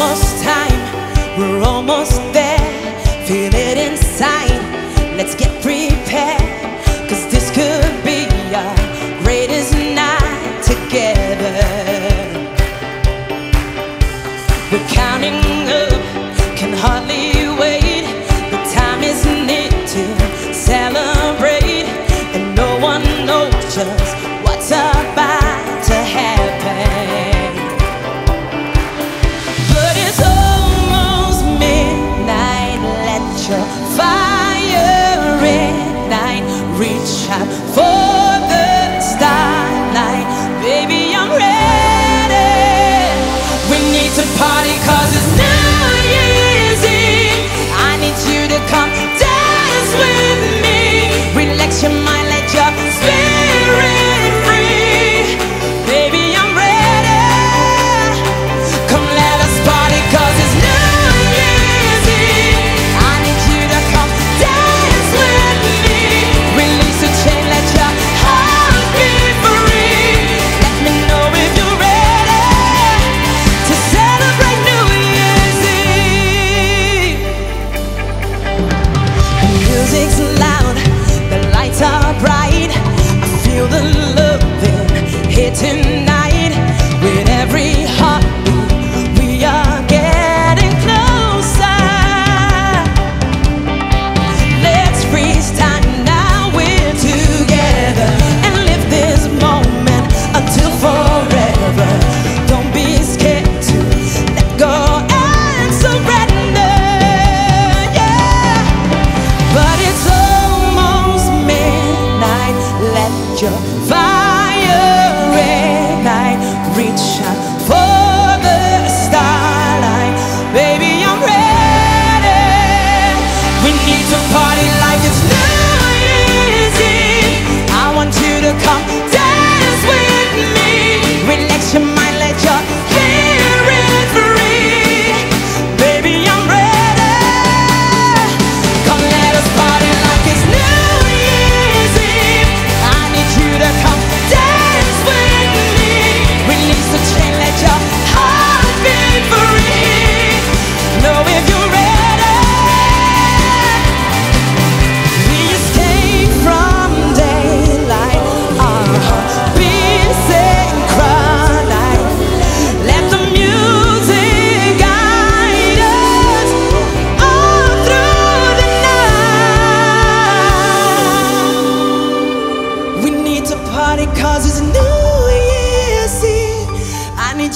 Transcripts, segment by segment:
almost time, we're almost there. Feel it inside, let's get prepared. Cause this could be our greatest night together. We're counting up. for tonight. With every heart we are getting closer. Let's freeze time now we're together. And live this moment until forever. Don't be scared to let go and surrender yeah. But it's almost midnight. Let your reach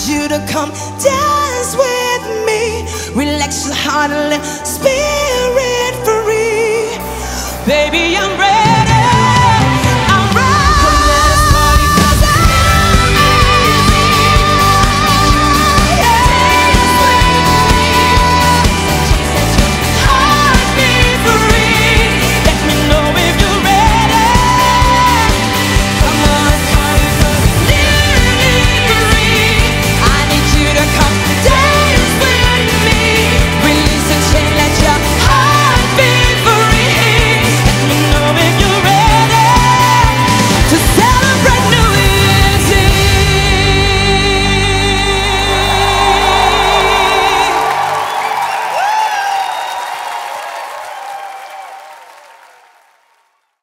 you to come dance with me. Relax your heart and let spirit free. Baby, I'm ready.